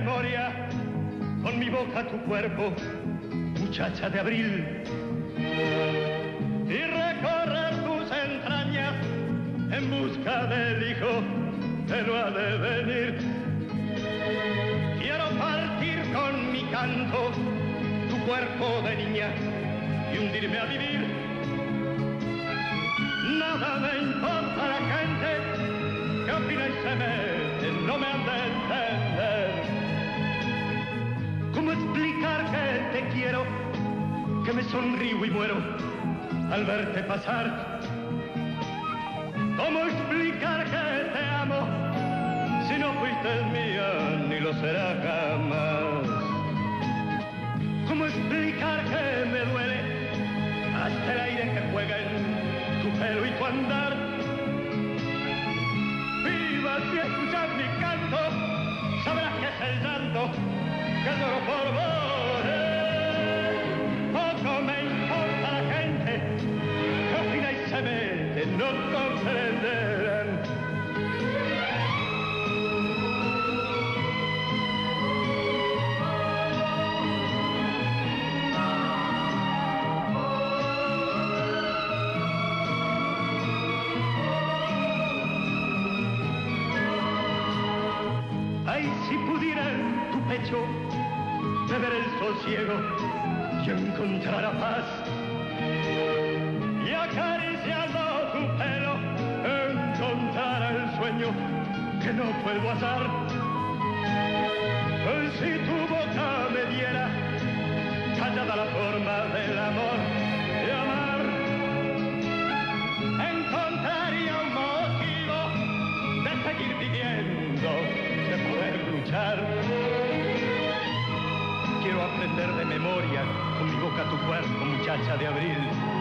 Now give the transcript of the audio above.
memoria con mi boca tu cuerpo, muchacha de abril. Y recorrer tus entrañas en busca del hijo que no ha de venir. Quiero partir con mi canto tu cuerpo de niña y hundirme a vivir. Nada me importa quiero, que me sonrío y muero al verte pasar? ¿Cómo explicar que te amo si no fuiste mía ni lo será jamás? ¿Cómo explicar que me duele hasta el aire que juega en tu pelo y tu andar? Viva si escuchas mi canto, sabrás que es el llanto que lloro por vos. Pecho beber el sol ciego y encontrar paz. Y acariciando tu pelo, encontrar el sueño que no puedo hacer. De memoria con mi boca tu cuerpo, muchacha de abril.